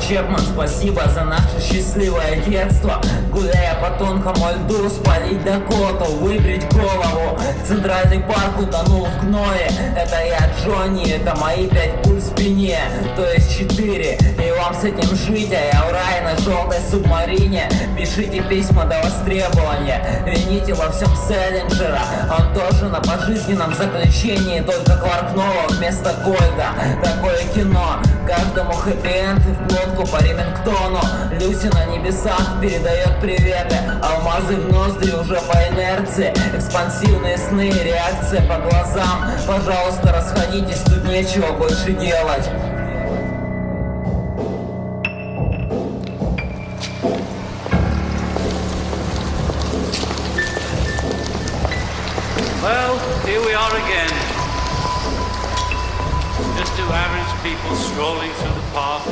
Чепман, спасибо за наше счастливое детство. Гуляя по тонкому льду, спалить Дакоту, выбрить голову. Центральный парк утонул в гное. Это я Джонни, это мои пять пуль в спине. То есть четыре, и вам с этим жить А я в рай на желтой субмарине Пишите письма до востребования. Вините во всем Селлинджера. Он тоже на пожизненном заключении Только Кларк Нова вместо Гольда. Такое кино. Каждому хэппи-энд и в глотку по Ремингтону. Люси на небесах передает приветы. Алмазы в ноздри уже по инерции. Экспансивные сны, реакция по глазам. Пожалуйста, расходитесь, тут нечего больше делать Well, here we are again. Just two average people strolling through the park,